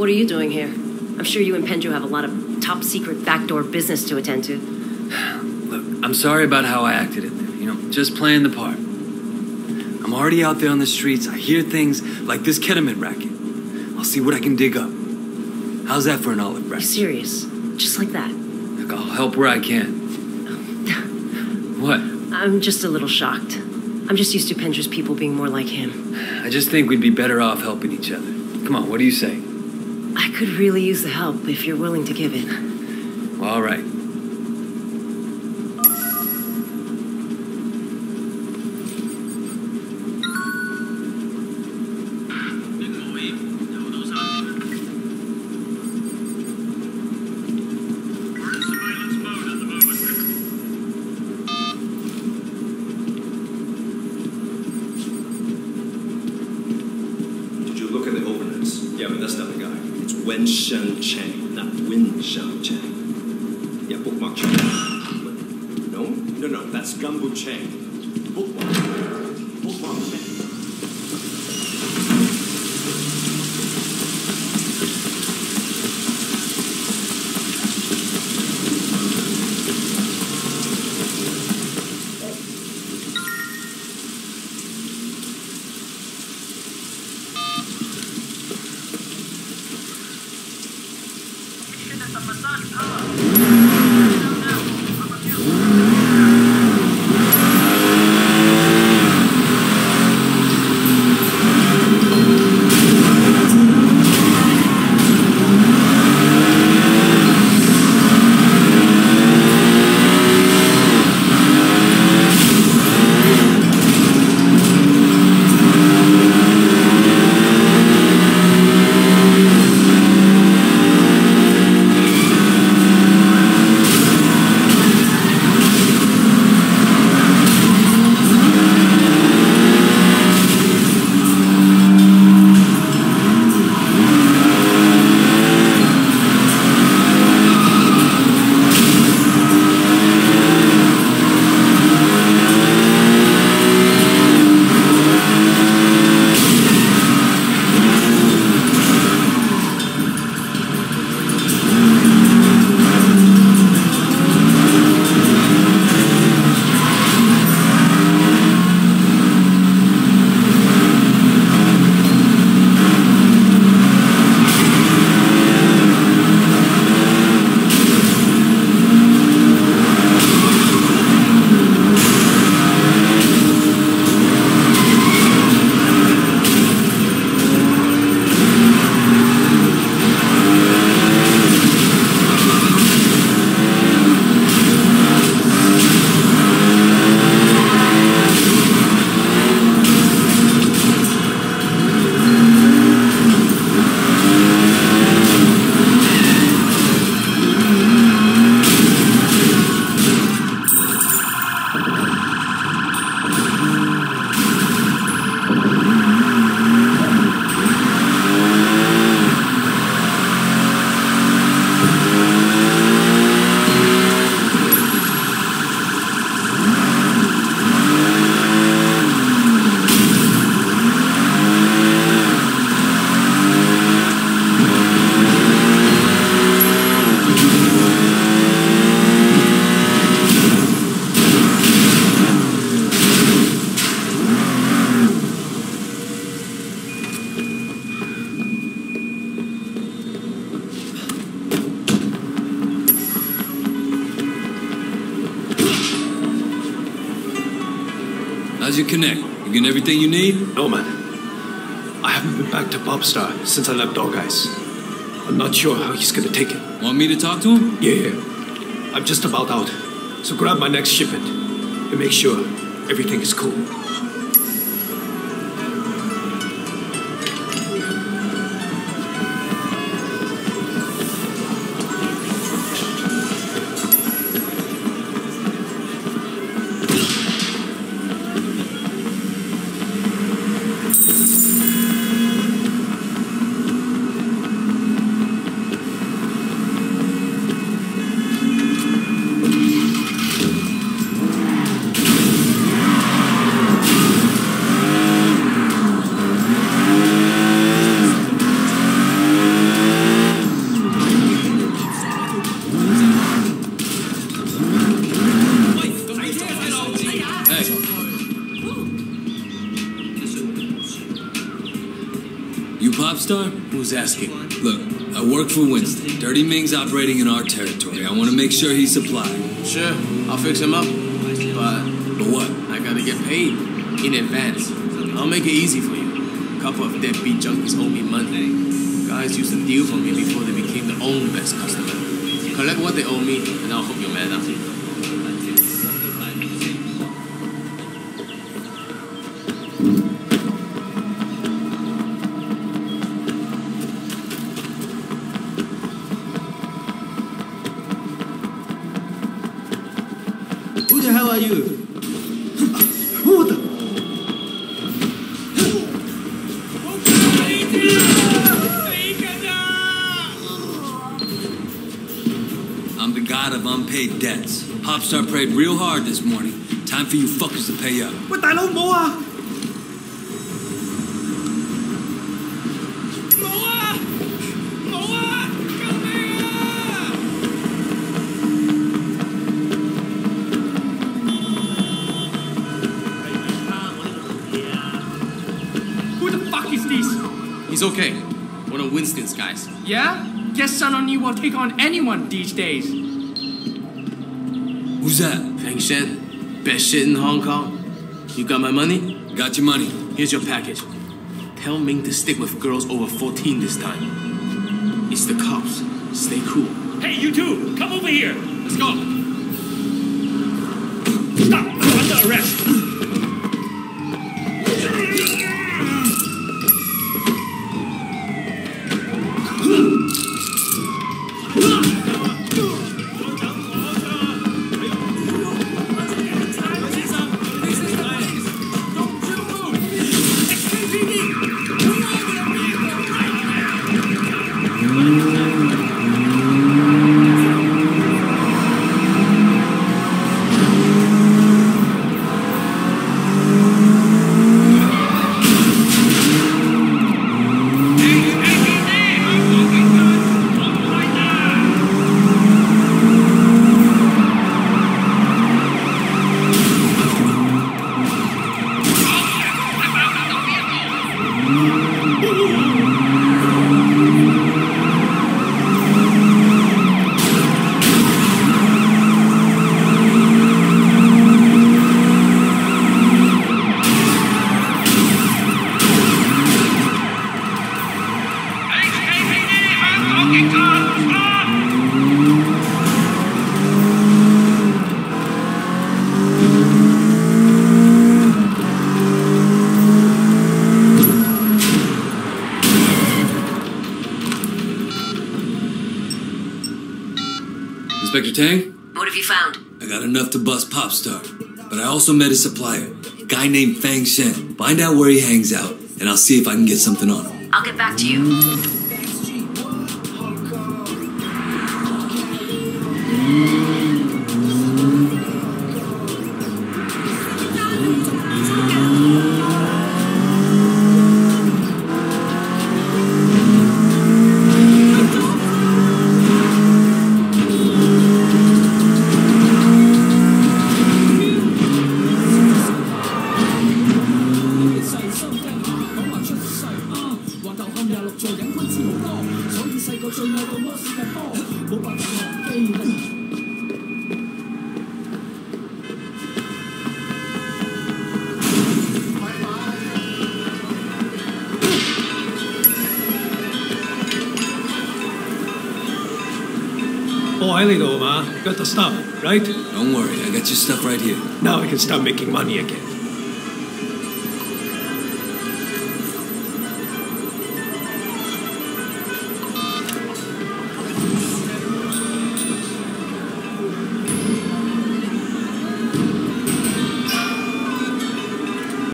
What are you doing here? I'm sure you and Pendrew have a lot of top secret backdoor business to attend to. Look, I'm sorry about how I acted in there. You know, just playing the part. I'm already out there on the streets. I hear things like this ketamine racket. I'll see what I can dig up. How's that for an olive branch? serious. Just like that. Look, I'll help where I can. What? I'm just a little shocked. I'm just used to Pendrew's people being more like him. I just think we'd be better off helping each other. Come on, what do you say? Could really use the help if you're willing to give it. All right. Wen Shen Chang, not Win Shen Chang. Yeah, bookmark Chang. No? No, no, that's Gumbo Chang. Bookmark. Bookmark Chang. How's uh, your connect? You getting everything you need? No, man. I haven't been back to Popstar since I left Dog Eyes. I'm not sure how he's gonna take it. Want me to talk to him? Yeah, yeah. I'm just about out. So grab my next shipment and make sure everything is cool. Pop star? Who's asking? Look, I work for Winston. Dirty Ming's operating in our territory. I want to make sure he's supplied. Sure, I'll fix him up. But But what? I gotta get paid in advance. I'll make it easy for you. A couple of deadbeat junkies owe me money. Guys used to deal for me before they became their own best customer. Collect what they owe me, and I'll hook your man up. I'm the god of unpaid debts. Popstar prayed real hard this morning. Time for you fuckers to pay up. 喂，大佬冇啊！冇啊！冇啊！救命啊！ Who the fuck is this? He's okay. One of Winston's guys. Yeah? Guess Sun On Yee will take on anyone these days. Who's that? Feng Shen, best shit in Hong Kong. You got my money? Got your money. Here's your package. Tell Ming to stick with girls over 14 this time. It's the cops. Stay cool. Hey, you two, come over here. Let's go. Stop. You're under arrest. Inspector Tang? What have you found? I got enough to bust Popstar. But I also met his supplier, a guy named Fang Shen. Find out where he hangs out, and I'll see if I can get something on him. I'll get back to you. Mm. smiling though, man, You got the stuff, right? Don't worry, I got your stuff right here. Now I can start making money again.